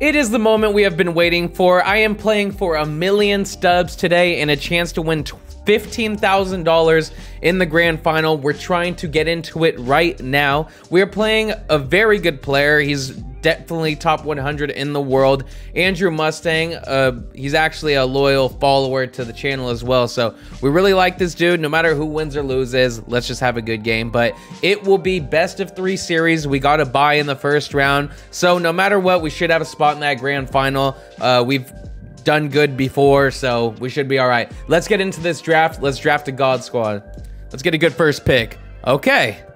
It is the moment we have been waiting for. I am playing for a million stubs today and a chance to win $15,000 in the grand final. We're trying to get into it right now. We're playing a very good player. He's definitely top 100 in the world. Andrew Mustang, uh, he's actually a loyal follower to the channel as well. So we really like this dude. No matter who wins or loses, let's just have a good game. But it will be best of three series. We got a buy in the first round. So no matter what, we should have a spot in that grand final. Uh, we've done good before, so we should be all right. Let's get into this draft. Let's draft a God Squad. Let's get a good first pick. Okay.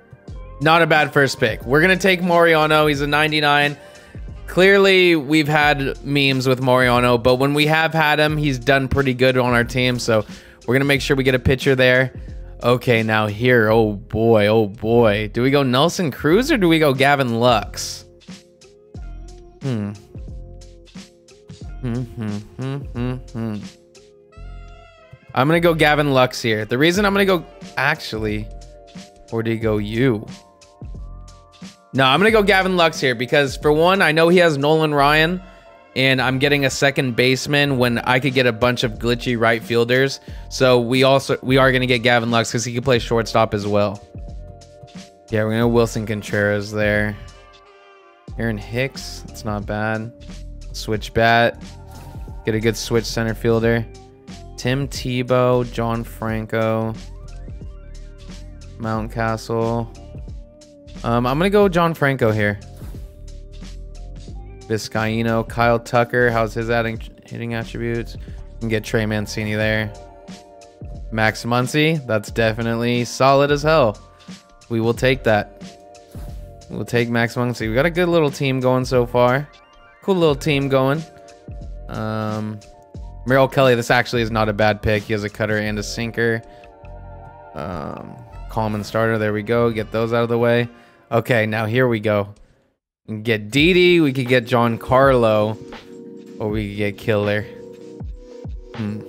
Not a bad first pick. We're going to take Mariano. He's a 99. Clearly, we've had memes with Mariano, but when we have had him, he's done pretty good on our team. So we're going to make sure we get a picture there. Okay, now here. Oh, boy. Oh, boy. Do we go Nelson Cruz or do we go Gavin Lux? Hmm. Hmm. I'm gonna go Gavin Lux here. The reason I'm gonna go actually, or do you go you? No, I'm gonna go Gavin Lux here because for one, I know he has Nolan Ryan, and I'm getting a second baseman when I could get a bunch of glitchy right fielders. So we also we are gonna get Gavin Lux because he can play shortstop as well. Yeah, we're gonna Willson Contreras there. Aaron Hicks, it's not bad. Switch bat. Get a good switch center fielder. Tim Tebow, John Franco, Mountcastle. Um, I'm gonna go John Franco here. Vizcaino, Kyle Tucker. How's his adding hitting attributes? Can get Trey Mancini there. Max Muncy. That's definitely solid as hell. We will take that. We'll take Max Muncy. We got a good little team going so far. Cool little team going. Um, Merrill Kelly, this actually is not a bad pick. He has a cutter and a sinker. Um, common starter. There we go. Get those out of the way. Okay, now here we go. We get Didi. We could get Giancarlo. Or we could get Killer. Hmm.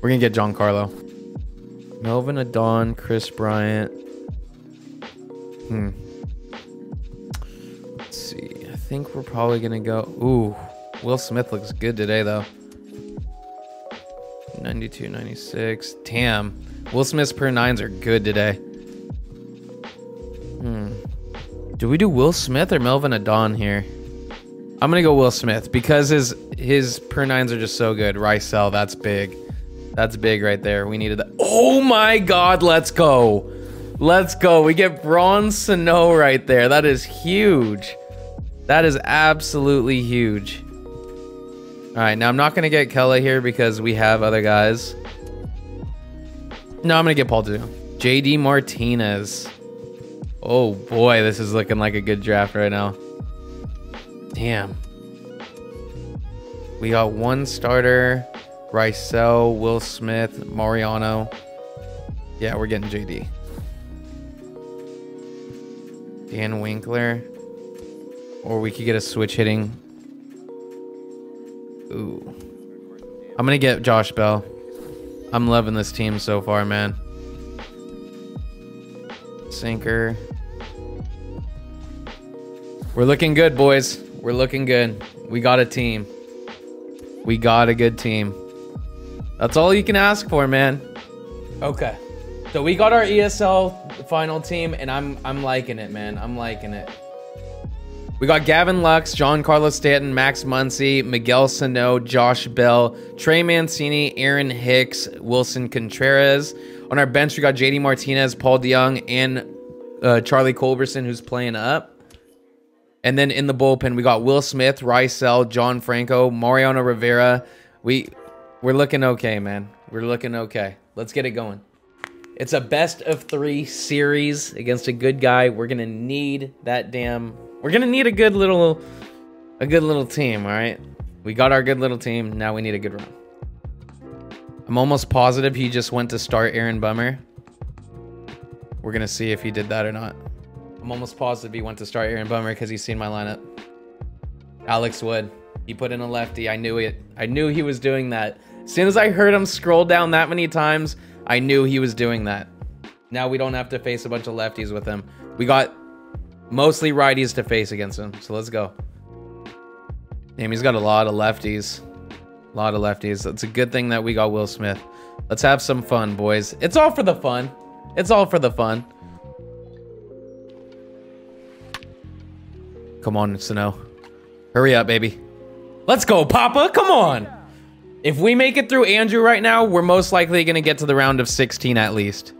We're going to get Giancarlo. Melvin Adon, Kris Bryant. Hmm Let's see. I think we're probably gonna go. Ooh, Will Smith looks good today though. 92, 96. Damn. Will Smith's per nines are good today. Do we do Will Smith or Melvin Adon here? I'm gonna go Will Smith because his his per nines are just so good. Rysel, that's big. That's big right there. We needed that. Oh my god, let's go. Let's go. We get Bronze Sano right there. That is huge. That is absolutely huge. All right, now I'm not going to get Kela here because we have other guys. No, I'm going to get Paul too. JD Martinez. Oh boy, this is looking like a good draft right now. Damn. We got one starter. Rysel, Will Smith, Mariano. Yeah, we're getting JD. Dan Winkler. Or we could get a switch hitting. Ooh. I'm going to get Josh Bell. I'm loving this team so far, man. Sinker. We're looking good, boys. We're looking good. We got a team. We got a good team. That's all you can ask for, man. Okay. So we got our ESL final team, and I'm I'm liking it, man. I'm liking it. We got Gavin Lux, Giancarlo Stanton, Max Muncy, Miguel Sano, Josh Bell, Trey Mancini, Aaron Hicks, Willson Contreras. On our bench, we got JD Martinez, Paul DeJong, and uh, Charlie Culberson, who's playing up. And then in the bullpen, we got Will Smith, Rysell, John Franco, Mariano Rivera. We we're looking okay, man. We're looking okay. Let's get it going. It's a best of three series against a good guy. We're gonna need that damn we're gonna need a good little, a good little team. All right, we got our good little team. Now we need a good run. I'm almost positive he just went to start Aaron Bummer. We're gonna see if he did that or not. I'm almost positive he went to start Aaron Bummer because he's seen my lineup. Alex Wood. He put in a lefty. I knew it. I knew he was doing that. As soon as I heard him scroll down that many times, I knew he was doing that. Now we don't have to face a bunch of lefties with him. We got mostly righties to face against him. So let's go. Damn, he's got a lot of lefties. A lot of lefties. It's a good thing that we got Will Smith. Let's have some fun, boys. It's all for the fun. It's all for the fun. Come on, Sano. Hurry up, baby. Let's go, Papa. Come on. If we make it through Andrew right now, we're most likely going to get to the round of 16 at least.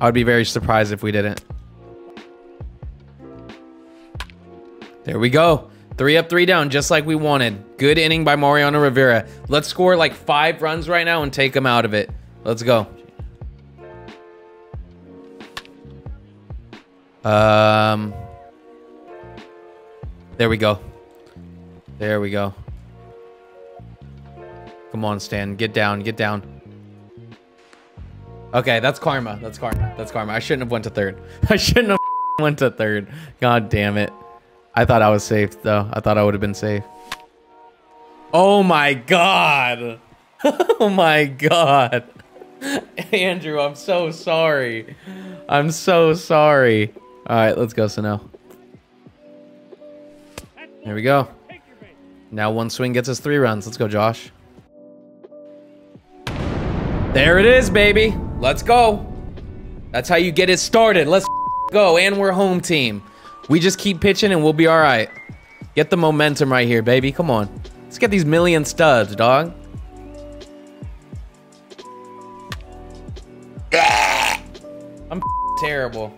I would be very surprised if we didn't. There we go. Three up, three down, just like we wanted. Good inning by Mariano Rivera. Let's score like five runs right now and take them out of it. Let's go. Um, there we go. There we go. Come on, Stan. Get down. Get down. Okay, that's karma. That's karma. That's karma. I shouldn't have went to third. I shouldn't have went to third. God damn it. I thought I was safe, though. I thought I would have been safe. Oh, my God. oh, my God. Andrew, I'm so sorry. I'm so sorry. All right, let's go, Sano. There we go. Now one swing gets us three runs. Let's go, Josh. There it is, baby. Let's go. That's how you get it started. Let's go. And we're home team. We just keep pitching and we'll be all right. Get the momentum right here, baby. Come on. Let's get these million stubs, dog. I'm terrible.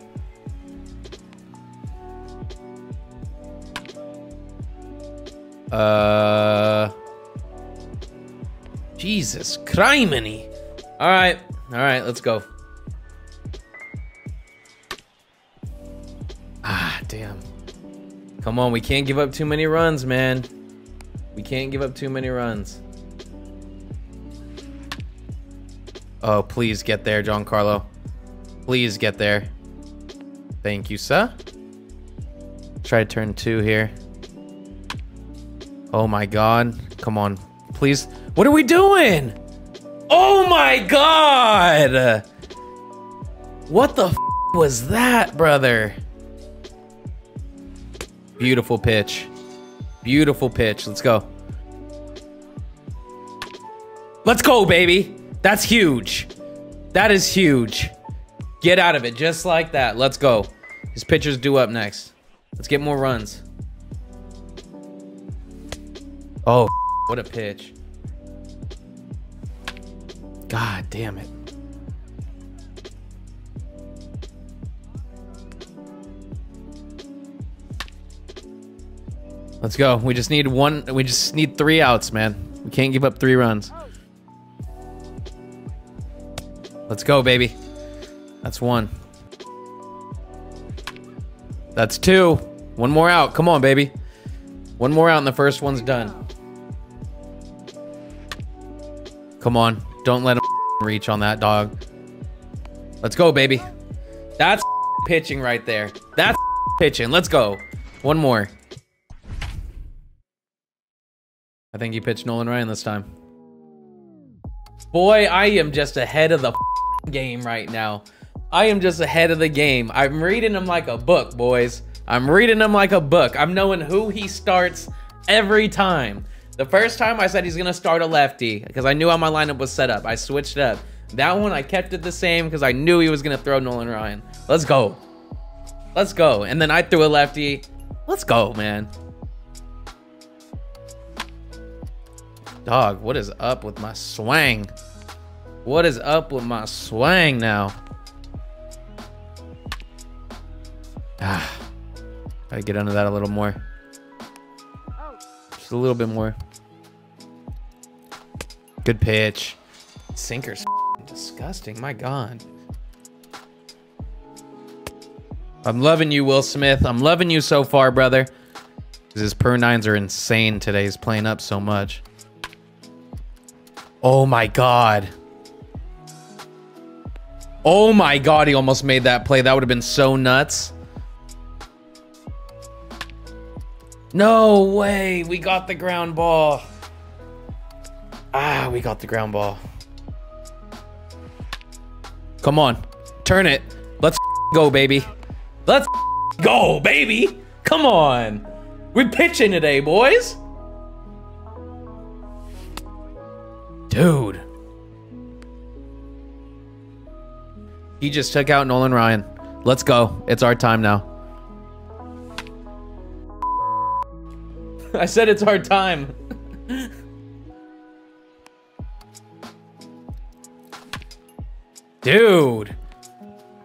Uh... Jesus, criminy. All right, all right, let's go. Ah, damn. Come on, we can't give up too many runs, man. We can't give up too many runs. Oh, please get there, Giancarlo. Please get there. Thank you, sir. Try turn two here. Oh my god. Come on. Please. What are we doing? Oh my god! What the was that, brother? Beautiful pitch. Beautiful pitch. Let's go. Let's go, baby. That's huge. That is huge. Get out of it just like that. Let's go. His pitcher's due up next. Let's get more runs. Oh, what a pitch. God damn it. Let's go. We just need one. We just need three outs, man. We can't give up three runs. Let's go, baby. That's one. That's two. One more out. Come on, baby. One more out and the first one's done. Come on. Don't let him reach on that dog. Let's go, baby. That's pitching right there. That's pitching. Let's go. One more. I think he pitched Nolan Ryan this time. Boy, I am just ahead of the game right now. I am just ahead of the game. I'm reading him like a book, boys. I'm reading him like a book. I'm knowing who he starts every time. The first time I said he's going to start a lefty because I knew how my lineup was set up. I switched up. That one, I kept it the same because I knew he was going to throw Nolan Ryan. Let's go. Let's go. And then I threw a lefty. Let's go, man. Dog, what is up with my swang? What is up with my swang now? Ah, gotta get under that a little more. Just a little bit more. Good pitch. Sinker's disgusting. My God. I'm loving you, Will Smith. I'm loving you so far, brother. His per nines are insane today. He's playing up so much. Oh my God. Oh my God, he almost made that play. That would have been so nuts. No way. We got the ground ball. Ah, we got the ground ball. Come on. Turn it. Let's go, baby. Let's go, baby. Come on. We're pitching today, boys. Dude. He just took out Nolan Ryan. Let's go. It's our time now. I said it's our time. Dude.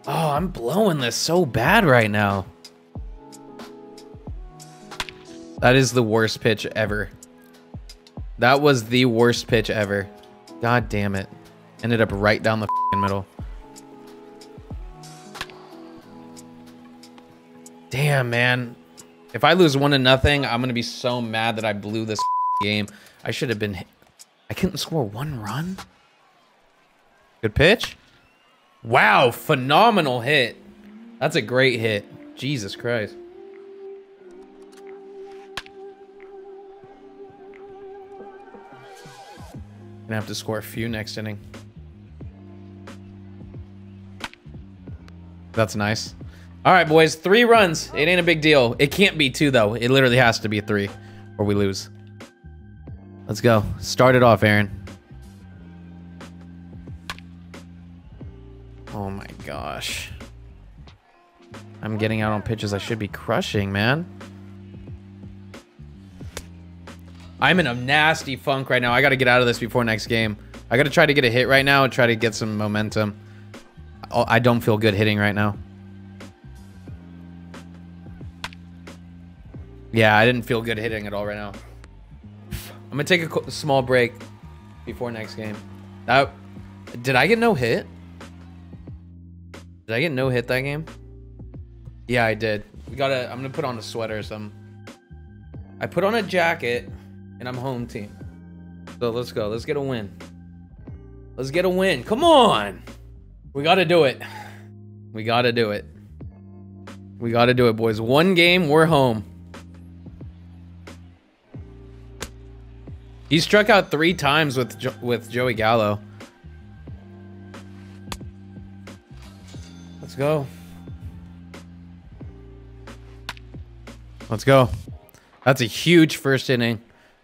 Oh, I'm blowing this so bad right now. That is the worst pitch ever. That was the worst pitch ever. God damn it. Ended up right down the middle. Damn, man. If I lose one to nothing, I'm going to be so mad that I blew this game. I should have been... I couldn't score one run? Good pitch? Wow, phenomenal hit. That's a great hit. Jesus Christ. Gonna have to score a few next inning. That's nice. All right, boys, three runs. It ain't a big deal. It can't be two, though. It literally has to be three or we lose. Let's go. Start it off, Aaron. Gosh. I'm getting out on pitches I should be crushing, man. I'm in a nasty funk right now. I got to get out of this before next game. I got to try to get a hit right now and try to get some momentum. Oh, I don't feel good hitting right now. Yeah, I didn't feel good hitting at all right now. I'm going to take a small break before next game. That, did I get no hit? Did I get no hit that game? Yeah, I did. We gotta, I'm gonna put on a sweater or something. I put on a jacket and I'm home team. So let's go. Let's get a win. Let's get a win. Come on. We got to do it. We got to do it. We got to do it, boys. One game, we're home. He struck out three times with jo with Joey Gallo. Let's go. Let's go. That's a huge first inning.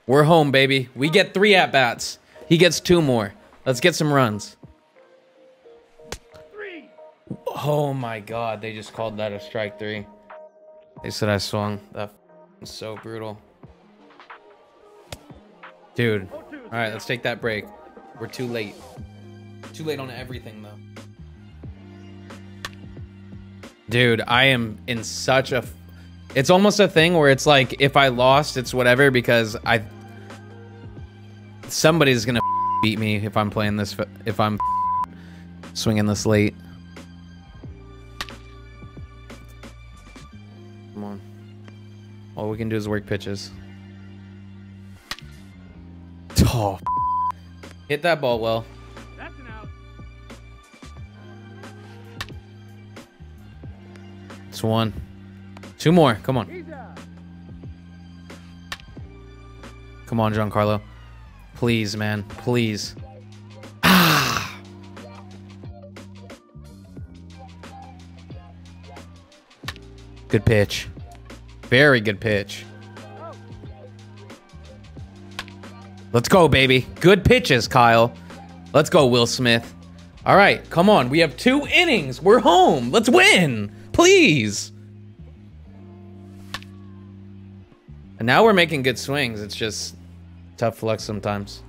We're home, baby. We get three at bats. He gets two more. Let's get some runs. Oh my god, they just called that a strike three. They said I swung. That was so brutal. Dude. Alright, let's take that break. We're too late. Too late on everything, though. Dude, I am in such a... It's almost a thing where it's like, if I lost, it's whatever because I somebody's gonna beat me if I'm playing this, if I'm swinging this late. Come on. All we can do is work pitches. Oh, hit that ball well. One. Two more. Come on. Come on, Giancarlo. Please, man. Please. Ah! Good pitch. Very good pitch. Let's go, baby. Good pitches, Kyle. Let's go, Will Smith. All right, come on. We have two innings. We're home. Let's win. Please. And now we're making good swings. It's just tough luck sometimes.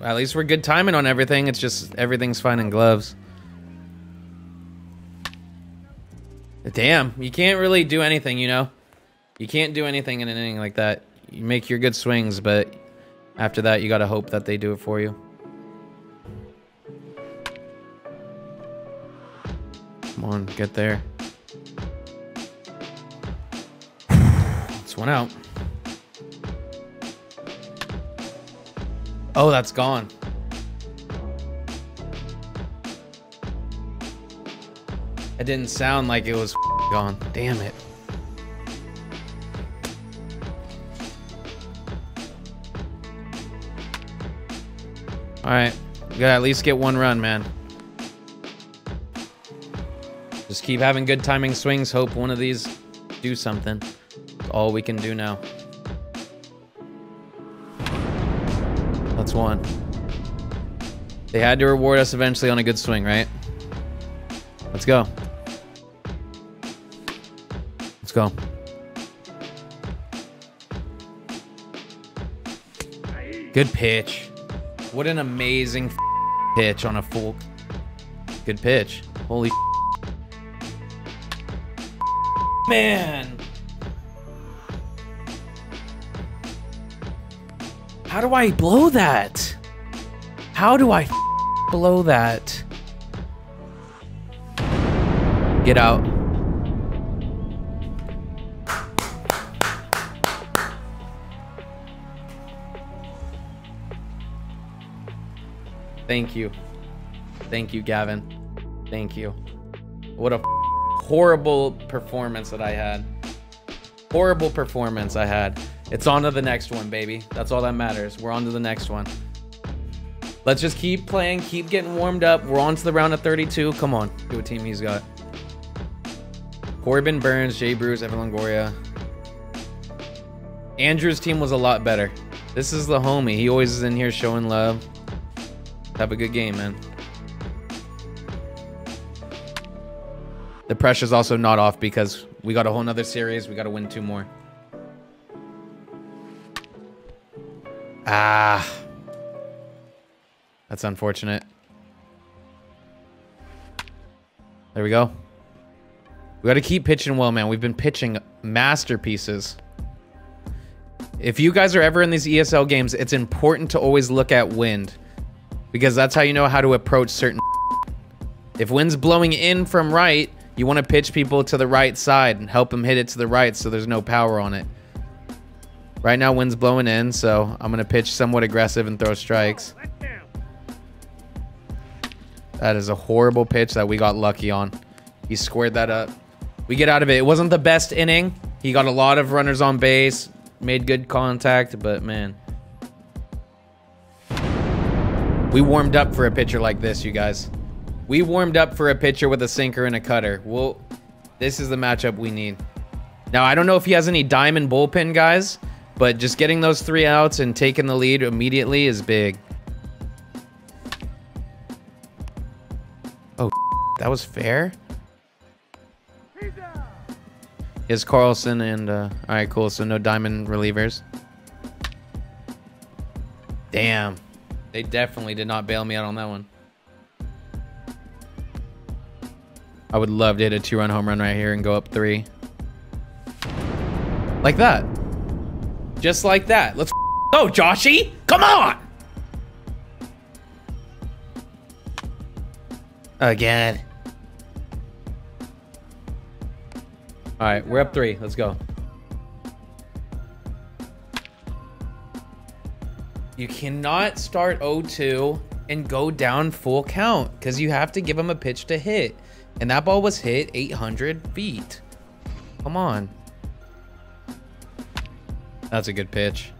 At least we're good timing on everything. It's just everything's fine in gloves. Damn, you can't really do anything, you know? You can't do anything in an inning like that. You make your good swings, but after that, you gotta hope that they do it for you. Come on, get there. It's one out. Oh, that's gone. It didn't sound like it was gone. Damn it. All right, we gotta at least get one run, man. Just keep having good timing swings. Hope one of these do something. That's all we can do now. That's one. They had to reward us eventually on a good swing, right? Let's go. Let's go. Good pitch. What an amazing pitch on a full. Good pitch. Holy man. How do I blow that? How do I blow that? Get out. Thank you. Thank you, Gavin. Thank you. What a horrible performance that I had. Horrible performance I had. It's on to the next one, baby. That's all that matters. We're on to the next one. Let's just keep playing, keep getting warmed up. We're on to the round of 32. Come on. See what team he's got. Corbin Burnes, Jay Bruce, Evan Longoria. Andrew's team was a lot better. This is the homie. He always is in here showing love. Have a good game, man. The pressure's also not off because we got a whole nother series. We got to win two more. Ah. That's unfortunate. There we go. We got to keep pitching well, man. We've been pitching masterpieces. If you guys are ever in these ESL games, it's important to always look at wind. Because that's how you know how to approach certain If wind's blowing in from right, you want to pitch people to the right side and help them hit it to the right so there's no power on it. Right now, wind's blowing in, so I'm going to pitch somewhat aggressive and throw strikes. That is a horrible pitch that we got lucky on. He squared that up. We get out of it. It wasn't the best inning. He got a lot of runners on base, made good contact, but man. We warmed up for a pitcher like this, you guys. We warmed up for a pitcher with a sinker and a cutter. Well, this is the matchup we need. Now, I don't know if he has any diamond bullpen guys, but just getting those three outs and taking the lead immediately is big. Oh, that was fair? Is Carlson and, uh, all right, cool. So no diamond relievers. Damn. They definitely did not bail me out on that one. I would love to hit a two-run home run right here and go up three. Like that. Just like that. Let's go, Joshy. Come on. Again. All right, we're up three. Let's go. You cannot start 0-2 and go down full count because you have to give him a pitch to hit. And that ball was hit 800 feet. Come on. That's a good pitch.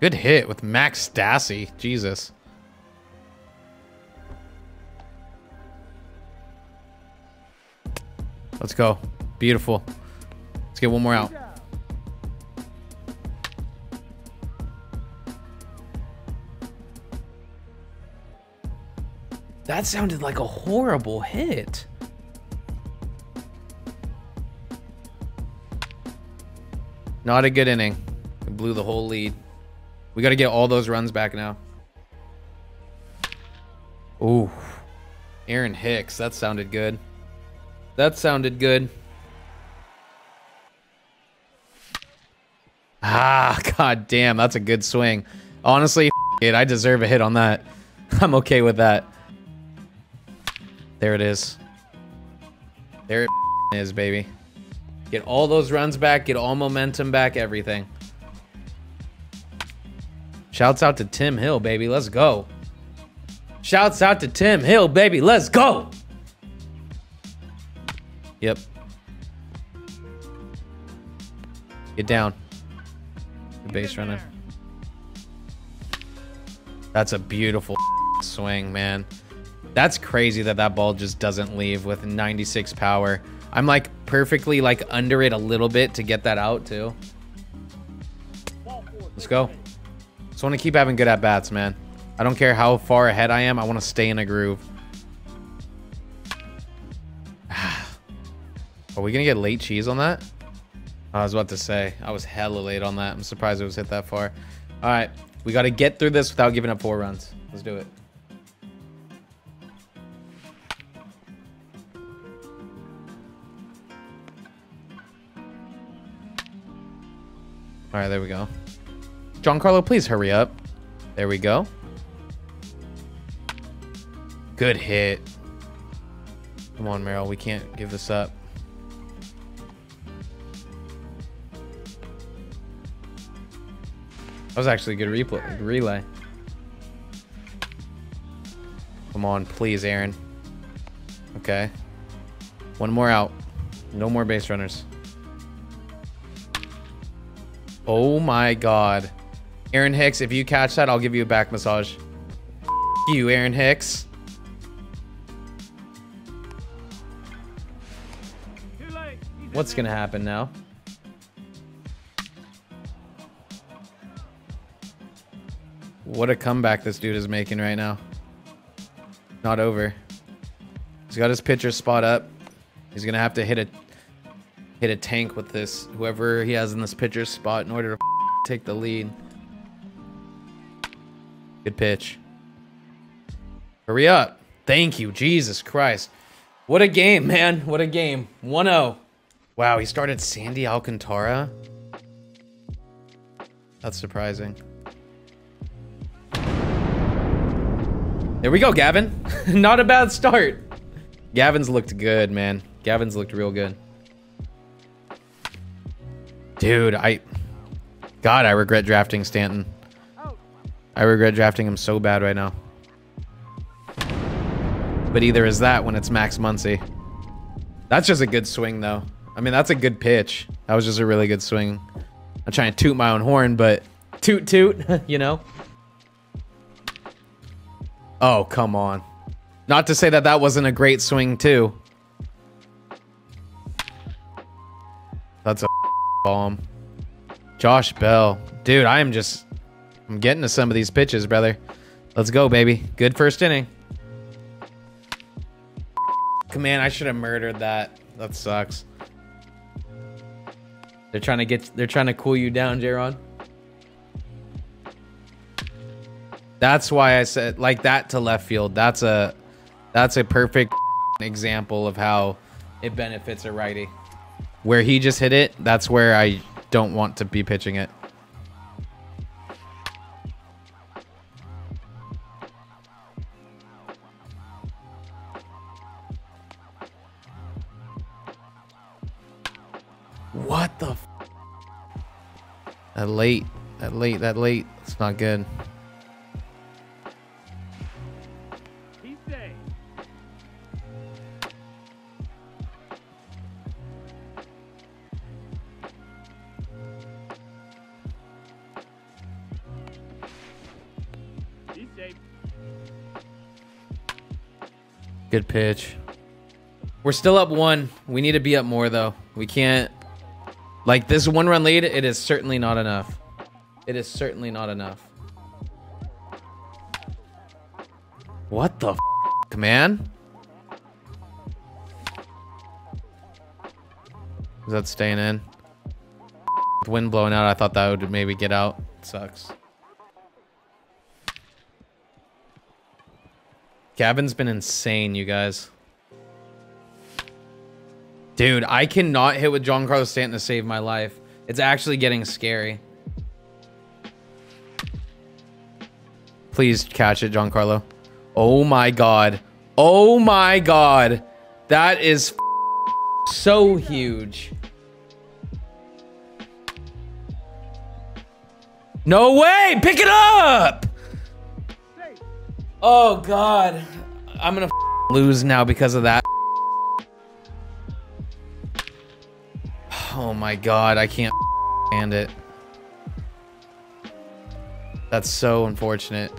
Good hit with Max Stassi. Jesus. Let's go. Beautiful. Let's get one more out. That sounded like a horrible hit. Not a good inning. Blew the whole lead. We got to get all those runs back now. Ooh. Aaron Hicks. That sounded good. That sounded good. Ah, god damn. That's a good swing. Honestly, it. I deserve a hit on that. I'm okay with that. There it is. There it is, baby. Get all those runs back, get all momentum back, everything. Shouts out to Tim Hill, baby. Let's go. Shouts out to Tim Hill, baby. Let's go. Yep. Get down. The base runner. That's a beautiful swing, man. That's crazy that that ball just doesn't leave with 96 power. I'm like perfectly like under it a little bit to get that out too. Let's go. Just want to keep having good at bats, man. I don't care how far ahead I am. I want to stay in a groove. Are we going to get late cheese on that? I was about to say. I was hella late on that. I'm surprised it was hit that far. All right. We got to get through this without giving up four runs. Let's do it. All right, there we go. Giancarlo, please hurry up. There we go. Good hit. Come on, Merrill. We can't give this up. That was actually a good replay, relay. Come on, please, Aaron. Okay. One more out. No more base runners. Oh my god. Aaron Hicks, if you catch that, I'll give you a back massage. you, Aaron Hicks. What's gonna happen now? What a comeback this dude is making right now. Not over. He's got his pitcher spot up. He's gonna have to hit a hit a tank with this, whoever he has in this pitcher spot in order to take the lead. Good pitch. Hurry up. Thank you. Jesus Christ. What a game, man. What a game. 1-0. Wow, he started Sandy Alcantara? That's surprising. There we go, Gavin. Not a bad start. Gavin's looked good, man. Gavin's looked real good. Dude, I... God, I regret drafting Stanton. I regret drafting him so bad right now. But either is that when it's Max Muncy. That's just a good swing, though. I mean, that's a good pitch. That was just a really good swing. I'm trying to toot my own horn, but toot toot, you know? Oh, come on. Not to say that that wasn't a great swing, too. That's a bomb. Josh Bell. Dude, I am just... I'm getting to some of these pitches, brother. Let's go, baby. Good first inning. Man, I should have murdered that. That sucks. They're trying to get... They're trying to cool you down, Jaron. That's why I said like that to left field. That's a that's a perfect example of how it benefits a righty. Where he just hit it, that's where I don't want to be pitching it. What the That late, that late, that late. It's not good. Good pitch. We're still up one. We need to be up more, though. We can't... Like, this one-run lead, it is certainly not enough. It is certainly not enough. What the f***, man? Is that staying in? With wind blowing out, I thought that would maybe get out. It sucks. Gavin's been insane, you guys. Dude, I cannot hit with Giancarlo Stanton to save my life. It's actually getting scary. Please catch it, Giancarlo. Oh my god. Oh my god. That is so huge. No way! Pick it up! Oh god. I'm gonna lose now because of that. Oh my god, I can't stand it. That's so unfortunate.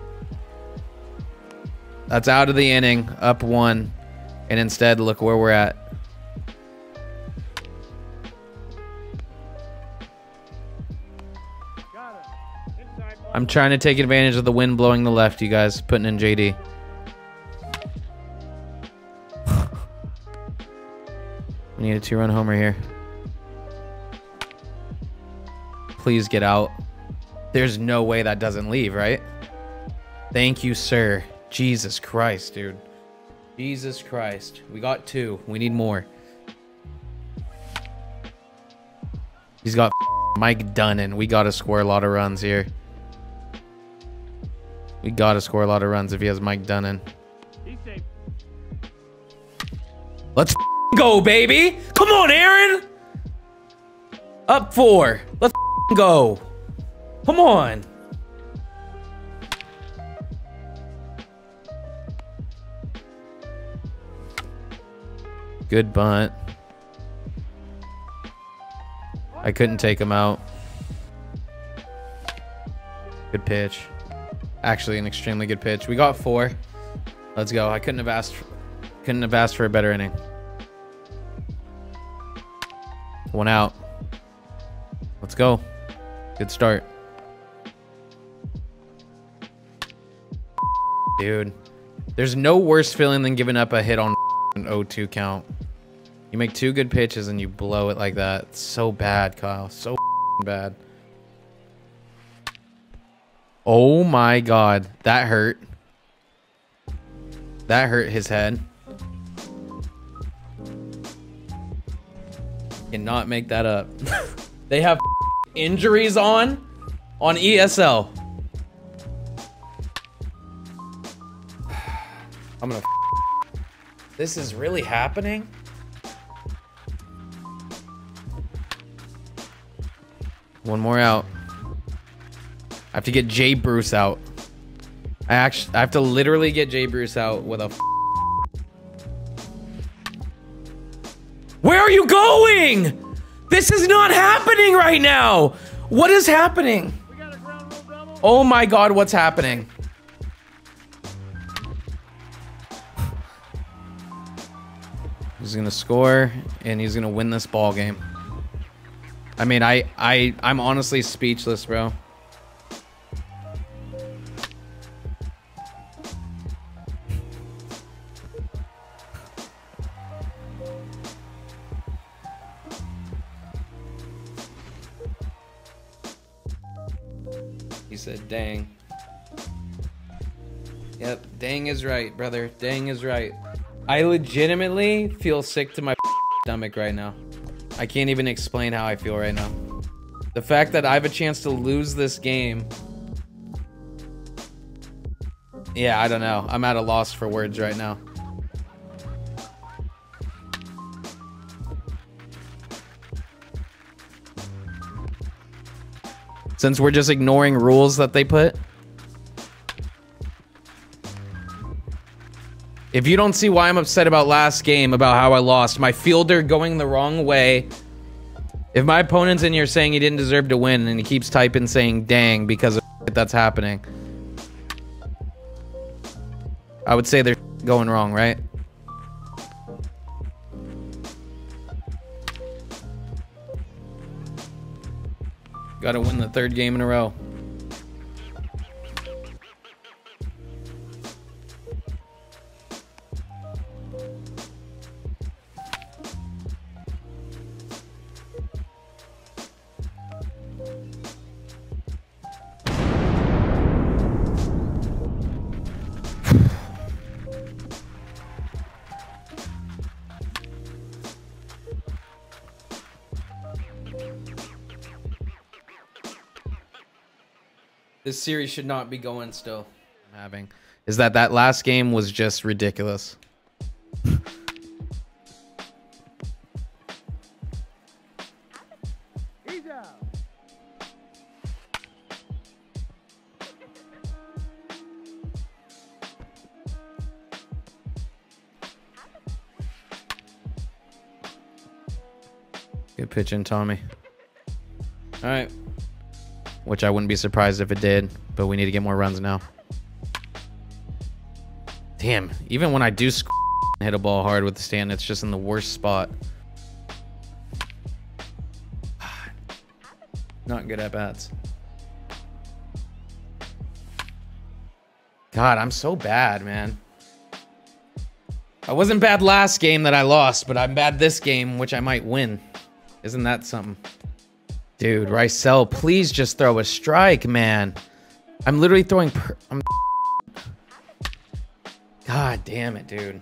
That's out of the inning, up one. And instead, look where we're at. I'm trying to take advantage of the wind blowing the left, you guys. Putting in JD. we need a two-run homer here. Please get out. There's no way that doesn't leave, right? Thank you, sir. Jesus Christ, dude. Jesus Christ. We got two. We need more. He's got Mike Dunnan. We got to score a lot of runs here. We gotta score a lot of runs if he has Mike Dunnan. Let's go, baby! Come on, Aaron! Up four. Let's go. Come on. Good bunt. I couldn't take him out. Good pitch. Actually, an extremely good pitch. We got four. Let's go. I couldn't have asked. Couldn't have asked for a better inning. One out. Let's go. Good start. Dude. There's no worse feeling than giving up a hit on an 0-2 count. You make two good pitches and you blow it like that. It's so bad, Kyle. So bad. Oh my god. That hurt. That hurt his head. Cannot make that up. they have injuries on on ESL. I'm gonna. This is really happening? One more out. I have to get Jay Bruce out. I actually I have to literally get Jay Bruce out with a Where are you going? This is not happening right now. What is happening? Oh my god, what's happening? He's gonna score and he's gonna win this ball game. I mean, I I I'm honestly speechless, bro. Right, brother. Dang is right. I legitimately feel sick to my stomach right now. I can't even explain how I feel right now. The fact that I have a chance to lose this game. Yeah, I don't know. I'm at a loss for words right now. Since we're just ignoring rules that they put. If you don't see why I'm upset about last game, about how I lost, my fielder going the wrong way. If my opponent's in here saying he didn't deserve to win and he keeps typing saying dang because of that's happening. I would say they're going wrong, right? Got to win the third game in a row. Series should not be going still. I'm having is that that last game was just ridiculous. Good pitching, Tommy. All right which I wouldn't be surprised if it did, but we need to get more runs now. Damn, even when I do hit a ball hard with the stand, it's just in the worst spot. Not good at bats. God, I'm so bad, man. I wasn't bad last game that I lost, but I'm bad this game, which I might win. Isn't that something? Dude, Raisel, please just throw a strike, man. I'm literally throwing... I'm God damn it, dude.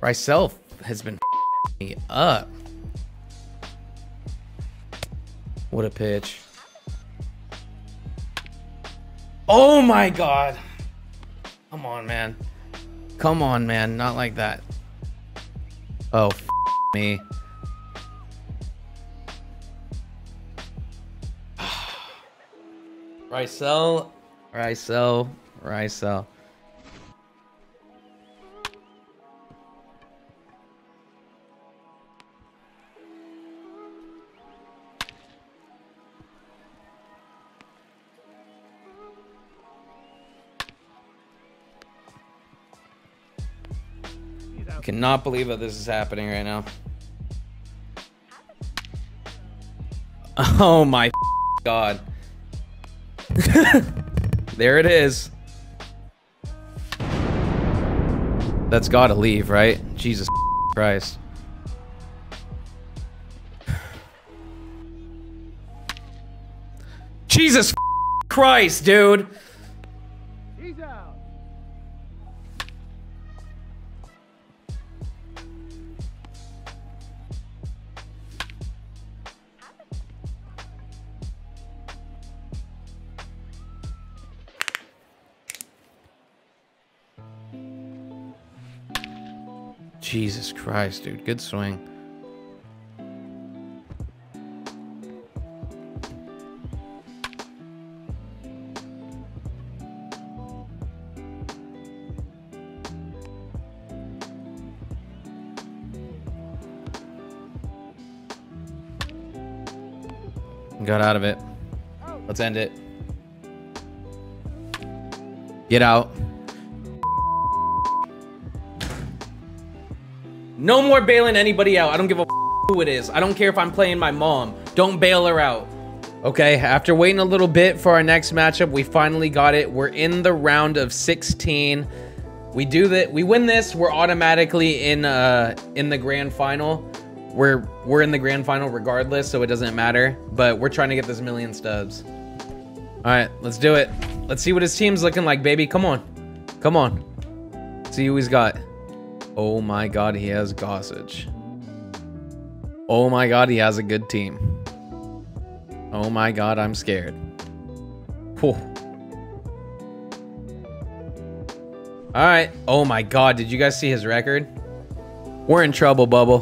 Raisel has been me up. What a pitch. Oh my god. Come on, man. Come on, man. Not like that. Oh, me. Raisel, Raisel, Raisel. Cannot believe that this is happening right now. Oh my god. there it is. That's gotta leave, right? Jesus Christ. Jesus Christ, dude. Jesus Christ, dude. Good swing. Got out of it. Let's end it. Get out. No more bailing anybody out. I don't give a who it is. I don't care if I'm playing my mom. Don't bail her out. Okay, after waiting a little bit for our next matchup, we finally got it. We're in the round of 16. We do that. We win this. We're automatically in uh in the grand final. We're we're in the grand final regardless, so it doesn't matter. But we're trying to get this million stubs. All right, let's do it. Let's see what his team's looking like, baby. Come on, come on. See who he's got. Oh my god, he has Gossage. Oh my god, he has a good team. Oh my god, I'm scared. Whew. Alright. Oh my god, did you guys see his record? We're in trouble, Bubble.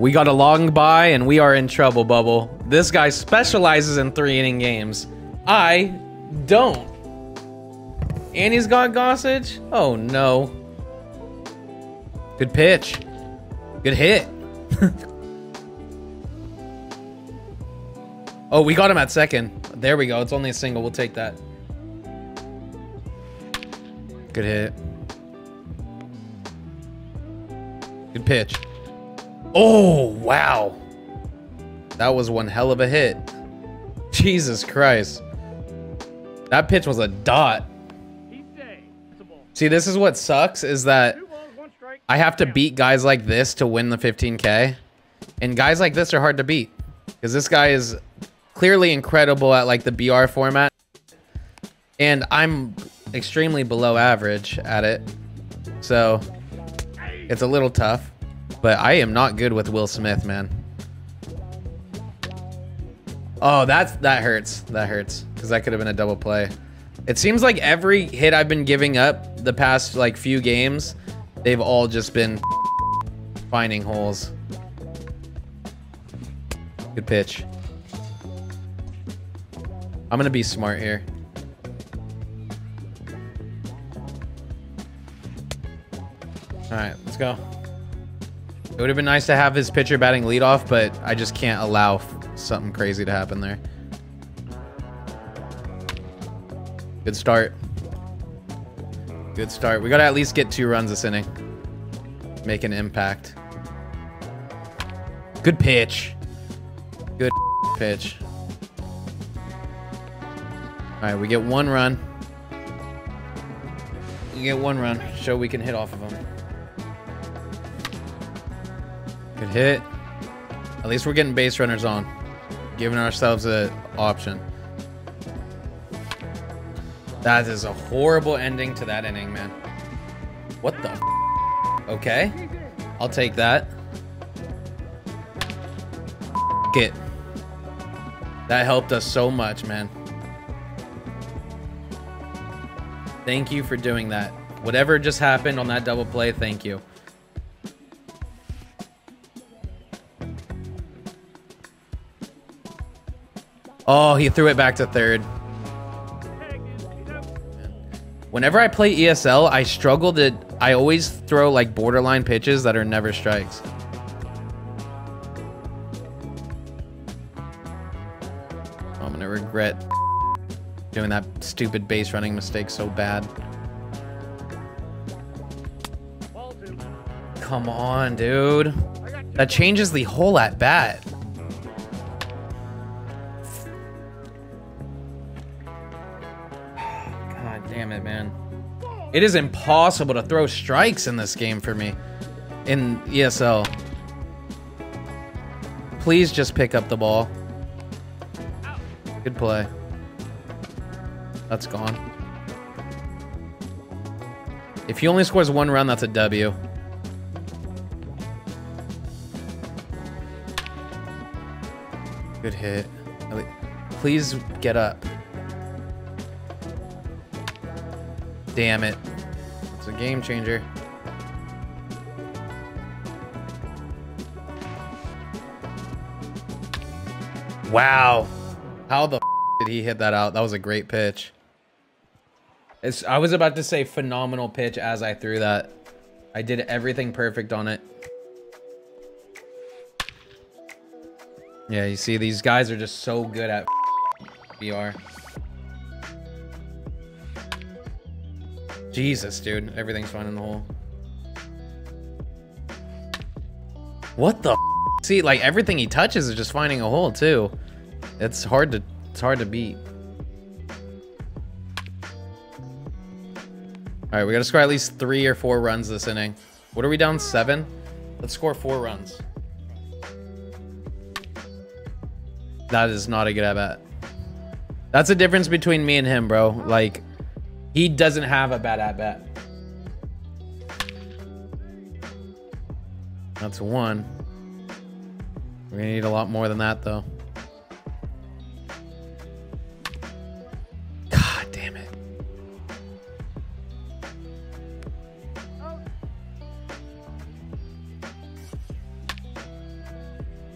We got a long bye and we are in trouble, Bubble. This guy specializes in three inning games. I don't. And he's got Gossage? Oh no. Good pitch. Good hit. oh, we got him at second. There we go. It's only a single. We'll take that. Good hit. Good pitch. Oh, wow. That was one hell of a hit. Jesus Christ. That pitch was a dot. See, this is what sucks is that I have to beat guys like this to win the 15K. And guys like this are hard to beat. Because this guy is clearly incredible at like the BR format. And I'm extremely below average at it. So it's a little tough. But I am not good with Will Smith, man. Oh, that's that hurts. That hurts. Because that could have been a double play. It seems like every hit I've been giving up the past like few games, they've all just been finding holes. Good pitch. I'm gonna be smart here. All right, let's go. It would have been nice to have his pitcher batting leadoff, but I just can't allow something crazy to happen there. Good start. Good start. We got to at least get two runs this inning. Make an impact. Good pitch. Good pitch. All right, we get one run. We get one run. Show we can hit off of them. Good hit. At least we're getting base runners on. Giving ourselves an option. That is a horrible ending to that inning, man. What the? Okay. I'll take that. It. That helped us so much, man. Thank you for doing that. Whatever just happened on that double play, thank you. Oh, he threw it back to third. Whenever I play ESL, I struggle to... I always throw, like, borderline pitches that are never strikes. I'm gonna regret doing that stupid base running mistake so bad. Come on, dude. That changes the whole at bat. It is impossible to throw strikes in this game for me. In ESL. Please just pick up the ball. Good play. That's gone. If he only scores one run, that's a W. Good hit. Please get up. Damn it. It's a game changer. Wow. How the did he hit that out? That was a great pitch. It's, I was about to say phenomenal pitch as I threw that. I did everything perfect on it. Yeah, you see, these guys are just so good at BR. Jesus, dude. Everything's fine in the hole. What the See, like everything he touches is just finding a hole too. It's hard to it's hard to beat. All right, we got to score at least three or four runs this inning. What are we down? Seven? Let's score four runs. That is not a good at bat. That's the difference between me and him, bro. Like, he doesn't have a bad at bat. That's one. We're gonna need a lot more than that, though. God damn it.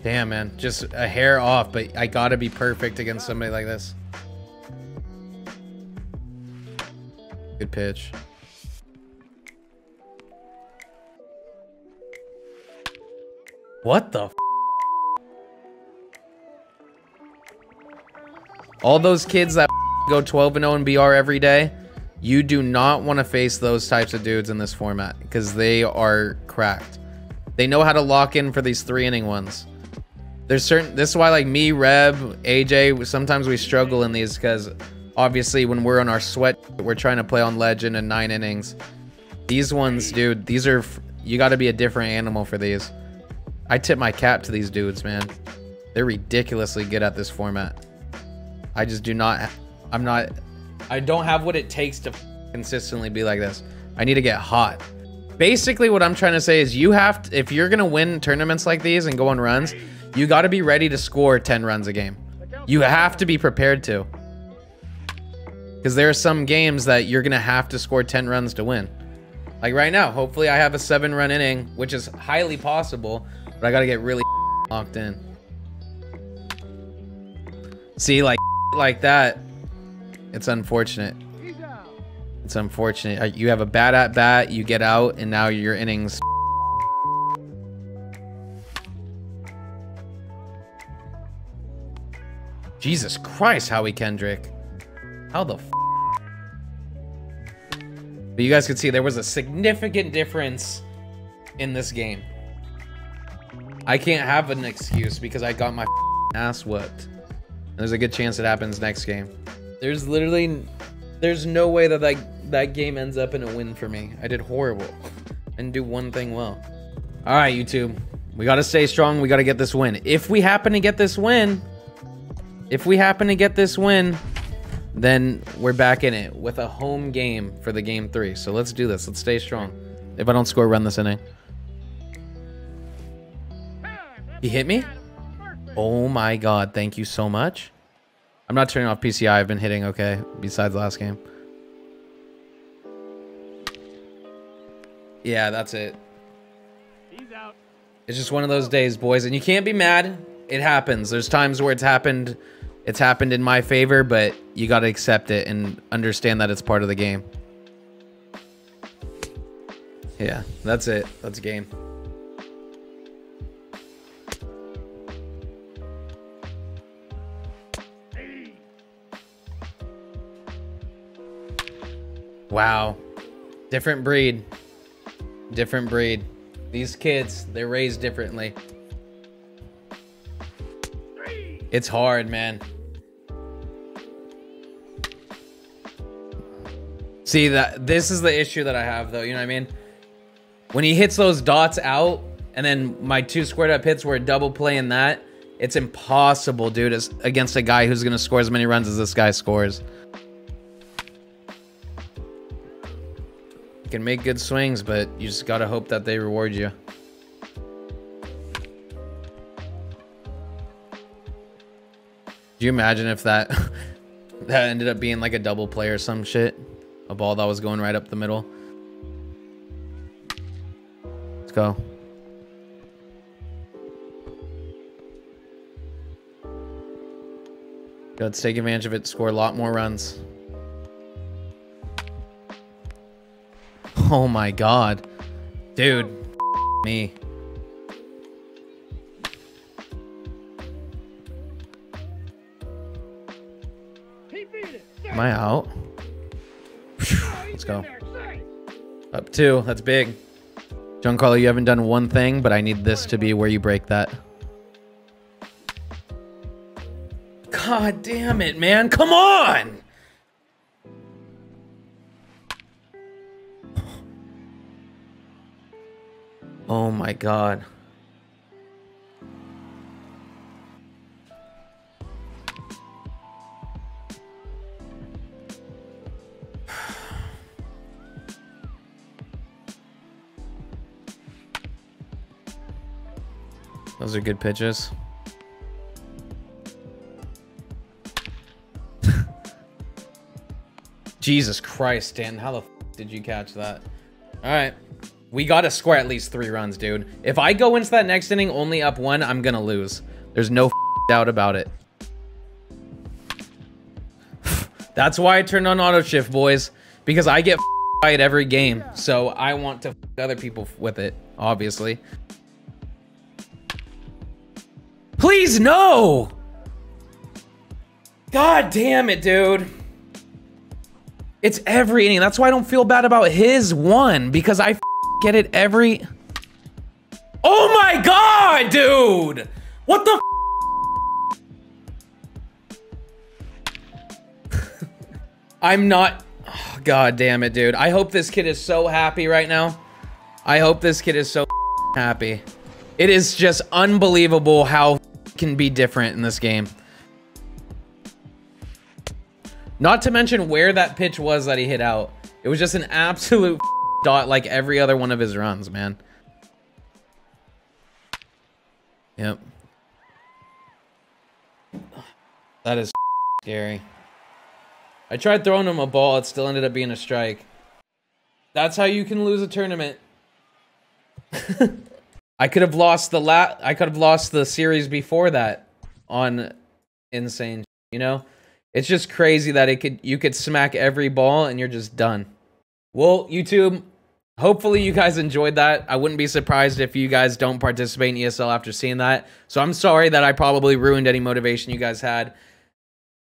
Damn, man. Just a hair off, but I gotta be perfect against somebody like this. Good pitch. What the All those kids that go 12 and 0 in BR every day, you do not want to face those types of dudes in this format because they are cracked. They know how to lock in for these three inning ones. There's certain this is why like me, Reb, AJ, sometimes we struggle in these because obviously when we're on our sweat, we're trying to play on legend and nine innings. These ones, dude, these are you got to be a different animal for these. I tip my cap to these dudes, man. They're ridiculously good at this format. I just do not. I'm not. I don't have what it takes to consistently be like this. I need to get hot. Basically, what I'm trying to say is you have to, if you're to win tournaments like these and go on runs, you got to be ready to score 10 runs a game. You have to be prepared to. Because there are some games that you're going to have to score 10 runs to win. Like right now, hopefully I have a seven run inning, which is highly possible, but I got to get really locked in. See, like, like that, it's unfortunate. It's unfortunate. Uh, you have a bad at bat, you get out, and now your innings. Jesus Christ, Howie Kendrick. How the But you guys could see there was a significant difference in this game. I can't have an excuse because I got my ass whooped. There's a good chance it happens next game. There's literally, there's no way that that, that game ends up in a win for me. I did horrible and do one thing well. All right, YouTube. We got to stay strong. We got to get this win. If we happen to get this win, if we happen to get this win, then we're back in it with a home game for the game three. So let's do this. Let's stay strong. If I don't score, run this inning. He hit me? Oh my god, thank you so much. I'm not turning off PCI. I've been hitting okay, besides last game. Yeah, that's it. He's out. It's just one of those days, boys, and you can't be mad. It happens. There's times where it's happened it's happened in my favor, but you got to accept it and understand that it's part of the game. Yeah, that's it. That's game. Wow. Different breed. Different breed. These kids, they're raised differently. It's hard, man. See that this is the issue that I have though, you know what I mean? When he hits those dots out and then my two squared up hits were a double play in that, it's impossible, dude, against a guy who's going to score as many runs as this guy scores. You can make good swings, but you just got to hope that they reward you. Do you imagine if that that ended up being like a double play or some shit? A ball that was going right up the middle. Let's go. Let's take advantage of it, score a lot more runs. Oh my god. Dude. Me. Am I out? Let's go. Up two. That's big. John Giancarlo, you haven't done one thing, but I need this to be where you break that. God damn it, man. Come on! Oh my god. Those are good pitches. Jesus Christ, Dan. How the did you catch that? All right. We got to score at least three runs, dude. If I go into that next inning only up one, I'm going to lose. There's no doubt about it. That's why I turned on auto shift, boys. Because I get at every game. So I want to other people with it, obviously. Please, no! God damn it, dude. It's every inning. That's why I don't feel bad about his one, because I get it every... Oh my god, dude! What the I'm not... Oh, god damn it, dude. I hope this kid is so happy right now. I hope this kid is so happy. It is just unbelievable how can be different in this game. Not to mention where that pitch was that he hit out. It was just an absolute dot like every other one of his runs, man. Yep. That is scary. I tried throwing him a ball. It still ended up being a strike. That's how you can lose a tournament. I could have lost the lat. I could have lost the series before that on insane. You know, it's just crazy that it could you could smack every ball and you're just done. Well, YouTube, hopefully you guys enjoyed that. I wouldn't be surprised if you guys don't participate in ESL after seeing that. So I'm sorry that I probably ruined any motivation you guys had.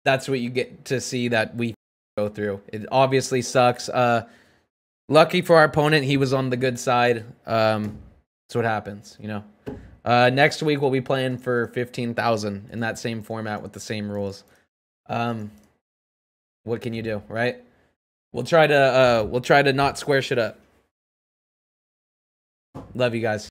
That's what you get to see that we go through. It obviously sucks. Uh lucky for our opponent, he was on the good side. Um, that's what happens, you know. Uh, next week we'll be playing for fifteen thousand in that same format with the same rules. Um, what can you do, right? We'll try to uh, we'll try to not square shit up. Love you guys.